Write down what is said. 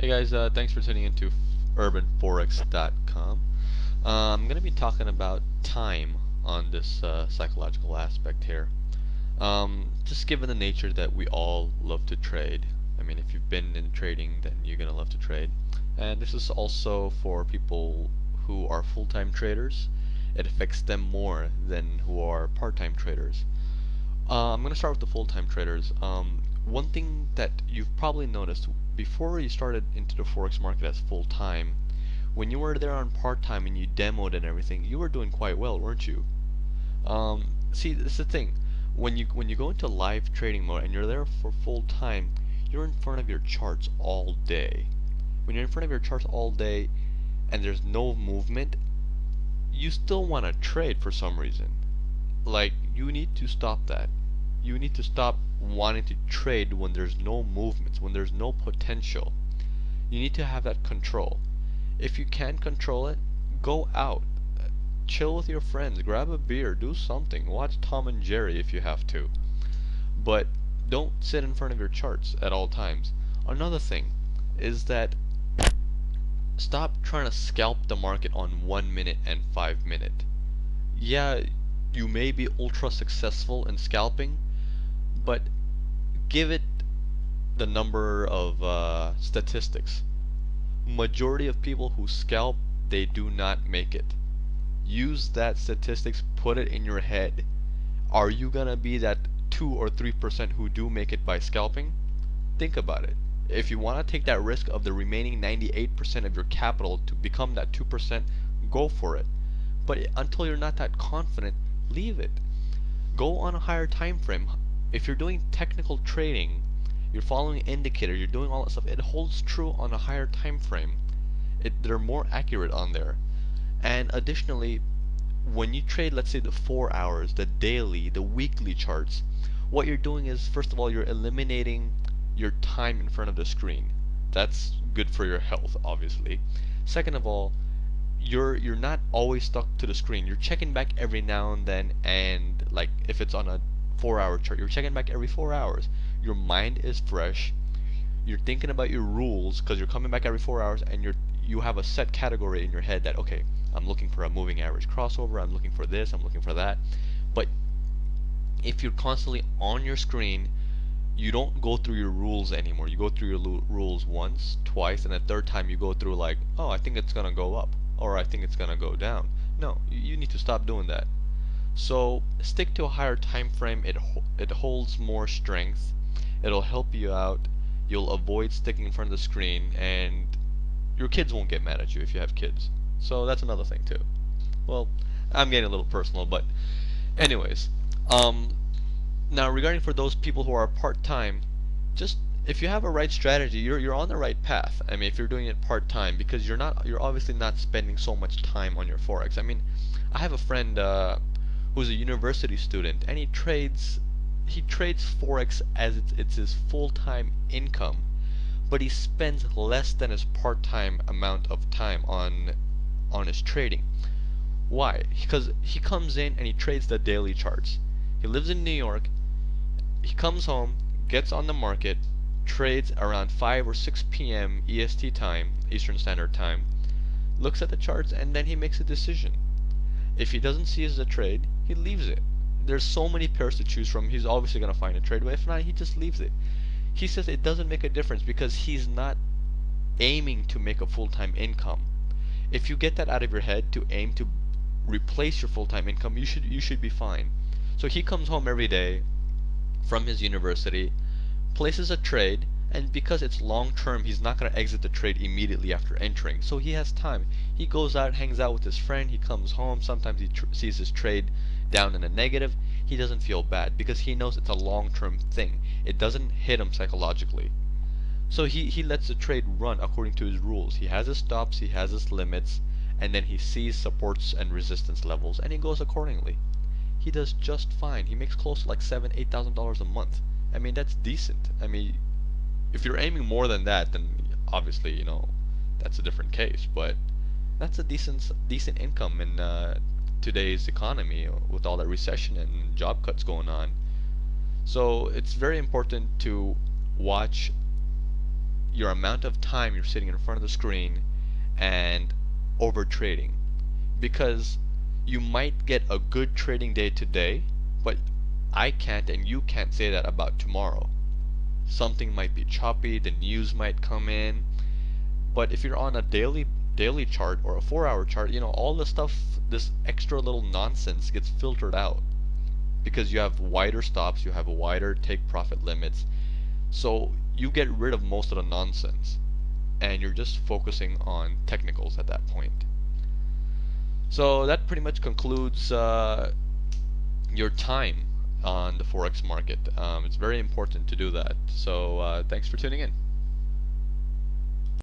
Hey guys, uh, thanks for tuning into urbanforex.com. Uh, I'm going to be talking about time on this uh, psychological aspect here. Um, just given the nature that we all love to trade. I mean, if you've been in trading, then you're going to love to trade. And this is also for people who are full-time traders. It affects them more than who are part-time traders. Uh, I'm going to start with the full-time traders. Um, one thing that you've probably noticed before you started into the forex market as full-time, when you were there on part-time and you demoed and everything, you were doing quite well, weren't you? Um, see, this is the thing. When you when you go into live trading mode and you're there for full-time, you're in front of your charts all day. When you're in front of your charts all day and there's no movement, you still want to trade for some reason. Like, you need to stop that you need to stop wanting to trade when there's no movements, when there's no potential. You need to have that control. If you can't control it, go out. Chill with your friends, grab a beer, do something. Watch Tom and Jerry if you have to. But don't sit in front of your charts at all times. Another thing is that stop trying to scalp the market on 1 minute and 5 minute. Yeah, you may be ultra successful in scalping, but give it the number of uh, statistics. Majority of people who scalp, they do not make it. Use that statistics, put it in your head. Are you gonna be that 2 or 3% who do make it by scalping? Think about it. If you want to take that risk of the remaining 98% of your capital to become that 2%, go for it. But until you're not that confident, leave it. Go on a higher time frame if you're doing technical trading, you're following indicator, you're doing all that stuff, it holds true on a higher time frame. It, they're more accurate on there. And additionally, when you trade, let's say the 4 hours, the daily, the weekly charts, what you're doing is, first of all, you're eliminating your time in front of the screen. That's good for your health, obviously. Second of all, you're you're not always stuck to the screen. You're checking back every now and then, and like if it's on a four hour chart. You're checking back every four hours. Your mind is fresh. You're thinking about your rules because you're coming back every four hours and you're you have a set category in your head that okay, I'm looking for a moving average crossover, I'm looking for this, I'm looking for that. But if you're constantly on your screen, you don't go through your rules anymore. You go through your rules once, twice, and the third time you go through like, oh, I think it's gonna go up, or I think it's gonna go down. No, you, you need to stop doing that. So stick to a higher time frame. It it holds more strength. It'll help you out. You'll avoid sticking in front of the screen, and your kids won't get mad at you if you have kids. So that's another thing too. Well, I'm getting a little personal, but anyways, um, now regarding for those people who are part time, just if you have a right strategy, you're you're on the right path. I mean, if you're doing it part time, because you're not you're obviously not spending so much time on your forex. I mean, I have a friend. Uh, who's a university student and he trades he trades forex as it's, it's his full-time income but he spends less than his part-time amount of time on on his trading. Why? Because he comes in and he trades the daily charts. He lives in New York he comes home gets on the market trades around 5 or 6 p.m. EST time Eastern Standard Time looks at the charts and then he makes a decision. If he doesn't see as a trade he leaves it. There's so many pairs to choose from. He's obviously going to find a trade, but if not, he just leaves it. He says it doesn't make a difference because he's not aiming to make a full-time income. If you get that out of your head to aim to replace your full-time income, you should you should be fine. So he comes home every day from his university, places a trade, and because it's long term, he's not going to exit the trade immediately after entering. So he has time. He goes out, hangs out with his friend, he comes home, sometimes he sees his trade down in the negative, he doesn't feel bad because he knows it's a long-term thing. It doesn't hit him psychologically. So he, he lets the trade run according to his rules. He has his stops, he has his limits, and then he sees supports and resistance levels, and he goes accordingly. He does just fine. He makes close to like seven, eight thousand dollars a month. I mean, that's decent. I mean, if you're aiming more than that, then obviously, you know, that's a different case. But that's a decent decent income in uh, today's economy with all that recession and job cuts going on. So it's very important to watch your amount of time you're sitting in front of the screen and over trading. Because you might get a good trading day today but I can't and you can't say that about tomorrow. Something might be choppy the news might come in. But if you're on a daily daily chart or a four hour chart you know all the stuff this extra little nonsense gets filtered out because you have wider stops you have wider take profit limits so you get rid of most of the nonsense and you're just focusing on technicals at that point. So that pretty much concludes uh, your time on the forex market. Um, it's very important to do that. So uh, thanks for tuning in.